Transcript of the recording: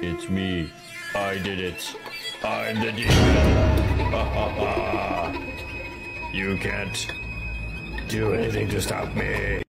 It's me. I did it. I'm the demon. You can't do anything to stop me.